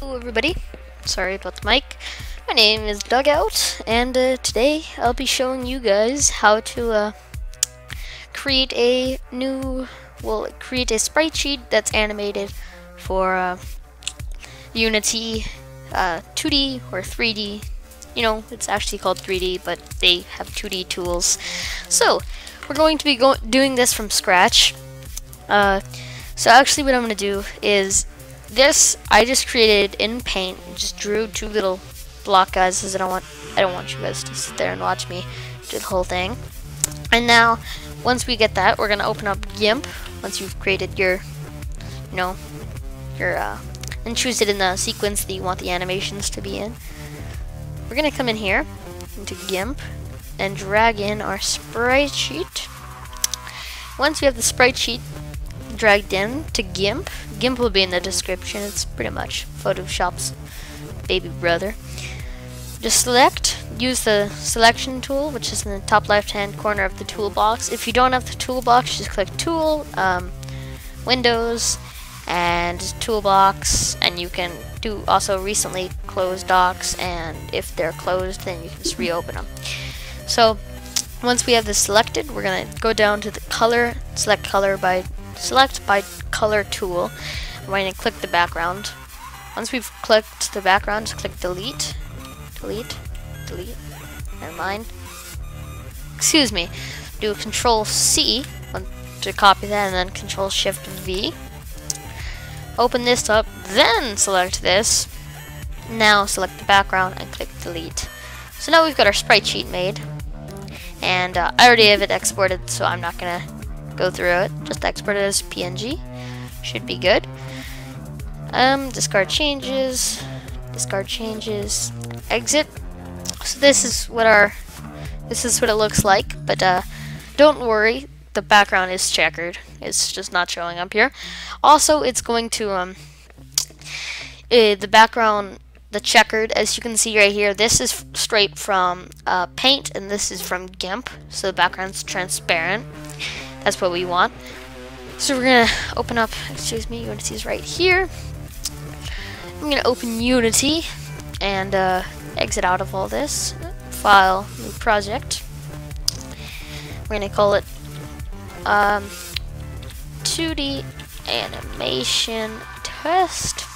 Hello everybody, sorry about the mic. My name is Dugout, and uh, today I'll be showing you guys how to uh, create a new, well, create a sprite sheet that's animated for uh, Unity 2D uh, or 3D. You know, it's actually called 3D, but they have 2D tools. So, we're going to be go doing this from scratch. Uh, so actually what I'm going to do is this I just created in paint just drew two little block guys because I don't want I don't want you guys to sit there and watch me do the whole thing. And now once we get that we're gonna open up GIMP once you've created your you know your uh, and choose it in the sequence that you want the animations to be in. We're gonna come in here into GIMP and drag in our sprite sheet. Once we have the sprite sheet dragged in to GIMP. GIMP will be in the description. It's pretty much Photoshop's baby brother. Just select, use the selection tool, which is in the top left hand corner of the toolbox. If you don't have the toolbox, just click Tool, um, Windows, and Toolbox, and you can do also recently closed docks, and if they're closed, then you can just reopen them. So, once we have this selected, we're going to go down to the color, select color by select by color tool. We're going to click the background. Once we've clicked the background, click delete, delete, delete, never mind. Excuse me, do control C to copy that and then control shift V. Open this up, then select this. Now select the background and click delete. So now we've got our sprite sheet made. And uh, I already have it exported, so I'm not to go through it. Just export it as PNG. Should be good. Um, discard changes, discard changes, exit. So this is what our, this is what it looks like, but uh, don't worry, the background is checkered. It's just not showing up here. Also, it's going to, um, uh, the background, the checkered, as you can see right here, this is straight from uh, Paint, and this is from GIMP, so the background's transparent. That's what we want. So we're gonna open up, excuse me, Unity is right here. I'm gonna open Unity and uh, exit out of all this. File, new project. We're gonna call it um, 2D animation test.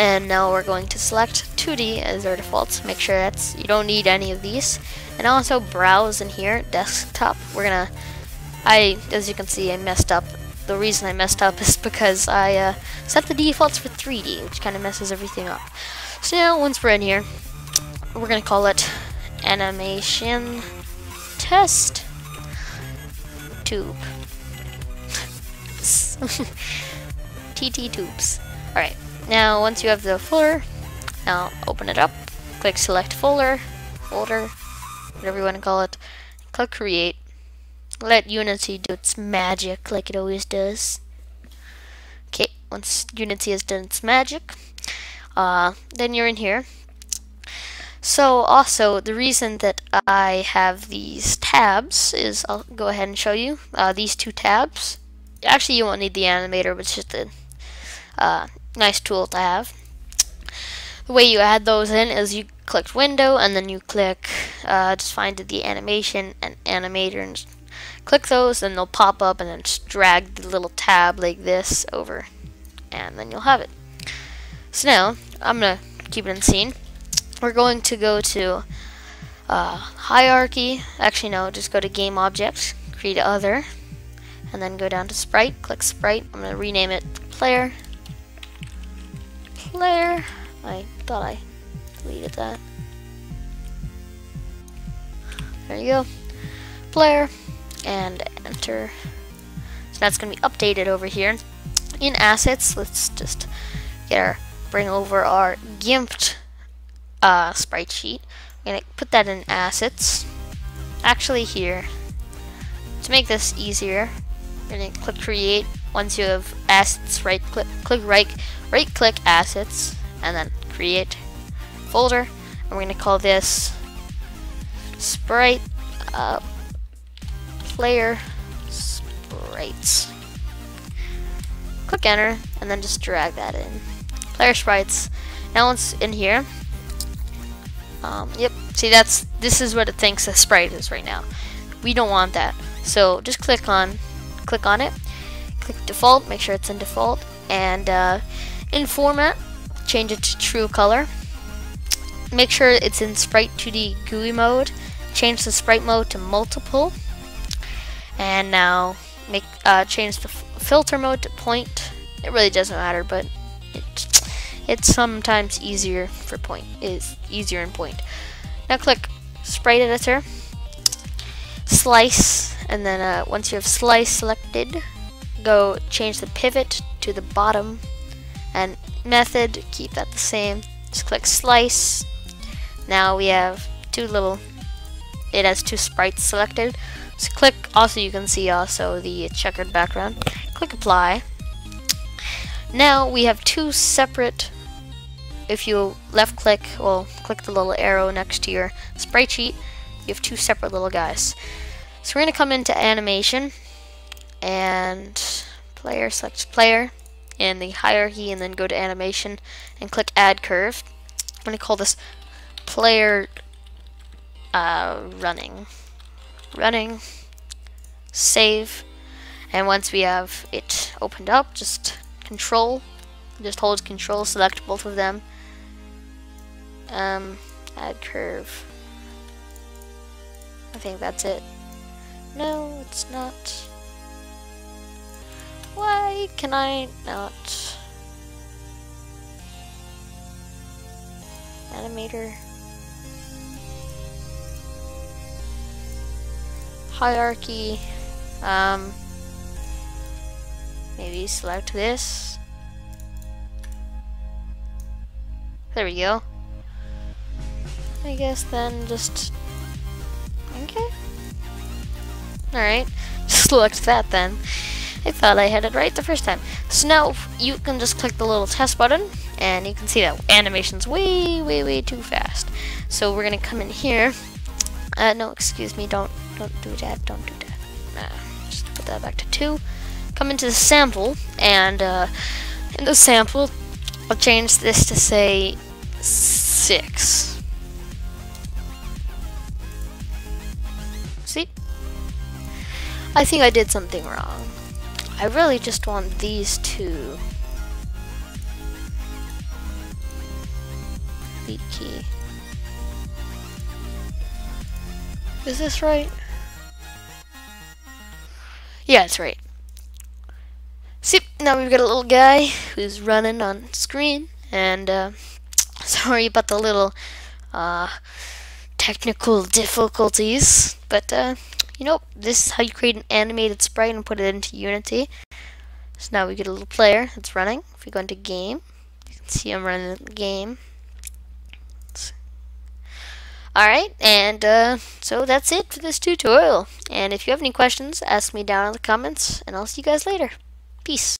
And now we're going to select 2D as our default. Make sure that's you don't need any of these. And also browse in here, desktop. We're gonna I, as you can see, I messed up. The reason I messed up is because I uh, set the defaults for 3D, which kind of messes everything up. So now, once we're in here, we're to call it animation test tube. TT tubes. Alright, now once you have the folder, now open it up, click select folder, folder, whatever you want to call it, click create, let Unity do its magic like it always does. Okay, once Unity has done its magic, uh, then you're in here. So also, the reason that I have these tabs is, I'll go ahead and show you, uh, these two tabs. Actually, you won't need the animator, but it's just a uh, nice tool to have. The way you add those in is you click window and then you click uh, just find the animation and animator and click those and they'll pop up and then just drag the little tab like this over and then you'll have it. So now, I'm to keep it in scene. We're going to go to uh, hierarchy, actually no, just go to game objects create other, and then go down to sprite, click sprite, I'm to rename it player, player, I thought I deleted that. There you go, player, and enter. So that's going to be updated over here. In assets, let's just get our bring over our gimped uh, sprite sheet. I'm going to put that in assets. Actually here, to make this easier, you're going to click create. Once you have assets, right click, click right, right click assets, and then create folder. And we're to call this sprite uh, player sprites. Click enter, and then just drag that in. player sprites. Now once in here, um, yep, see that's, this is what it thinks a sprite is right now. We don't want that. So just click on, click on it, click default, make sure it's in default, and uh, in format, change it to true color. Make sure it's in sprite 2D GUI mode, change the sprite mode to multiple, and now make uh, change the filter mode to point. It really doesn't matter, but it, it's sometimes easier for point is easier in point. Now click sprite editor, slice, and then uh, once you have slice selected, go change the pivot to the bottom, and method keep that the same. Just click slice. Now we have two little. It has two sprites selected. So click, also you can see also the checkered background. Click apply. Now we have two separate, if you left click, well click the little arrow next to your sprite sheet, you have two separate little guys. So we're to come into animation and player, select player in the hierarchy and then go to animation and click add curve. I'm going to call this player uh, running running, save, and once we have it opened up, just control, just hold control, select both of them, um, add curve. I think that's it. No, it's not. Why can I not? Animator. hierarchy. Um, maybe select this. There we go. I guess then just... Okay. Alright. Select that then. I thought I had it right the first time. So now you can just click the little test button and you can see that animation's way, way, way too fast. So we're gonna come in here. Uh, no, excuse me, don't don't do that, don't do that. Nah, just put that back to 2. Come into the sample, and uh, in the sample, I'll change this to say 6. See? I think I did something wrong. I really just want these two. Beat key. Is this right? Yeah, it's right. See, now we've got a little guy who's running on screen, and uh, sorry about the little uh, technical difficulties, but uh, you know, this is how you create an animated sprite and put it into Unity. So now we get a little player that's running. If we go into game, you can see I'm running the game. Alright, and uh, so that's it for this tutorial. And if you have any questions, ask me down in the comments, and I'll see you guys later. Peace.